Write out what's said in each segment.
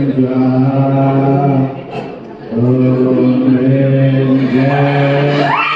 Hallelujah.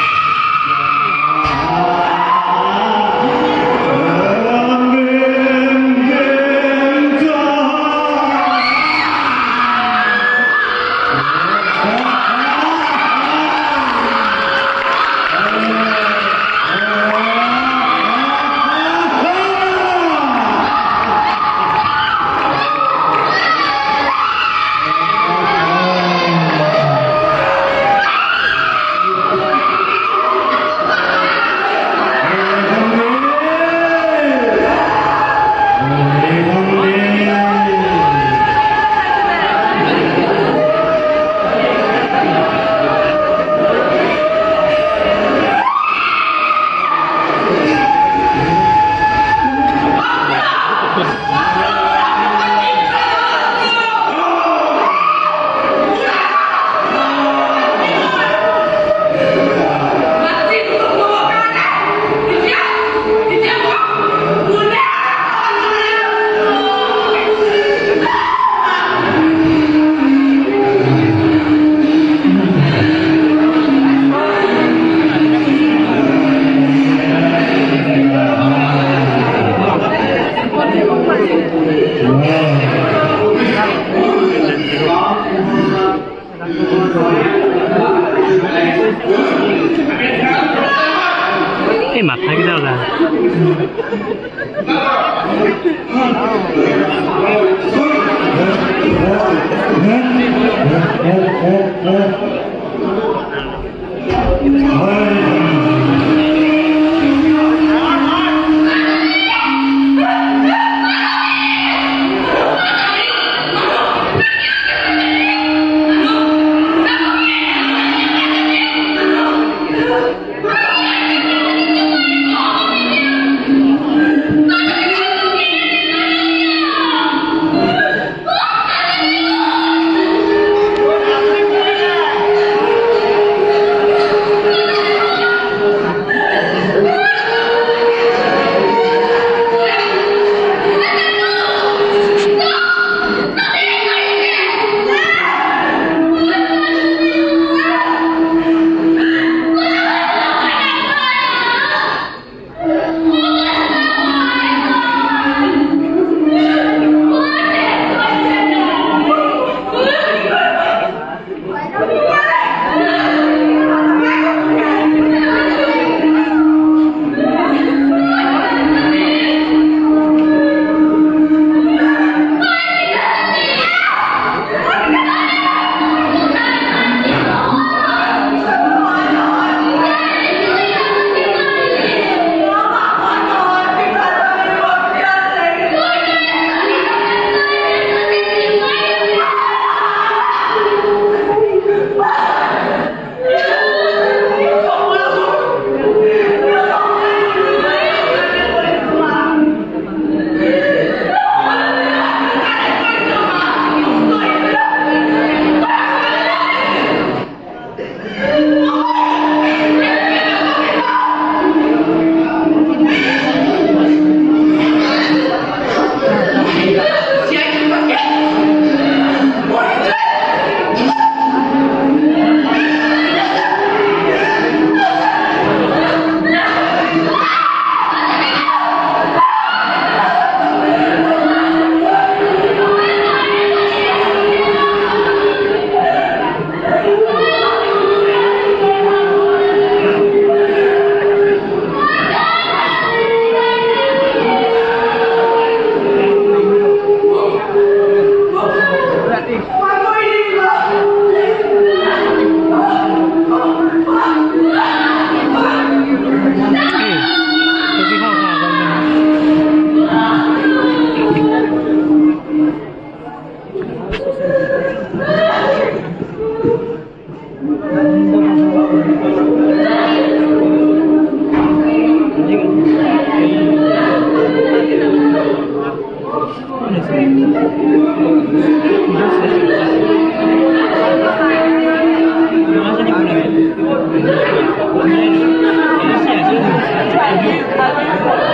Oh, oh, oh. 你马上进来呗！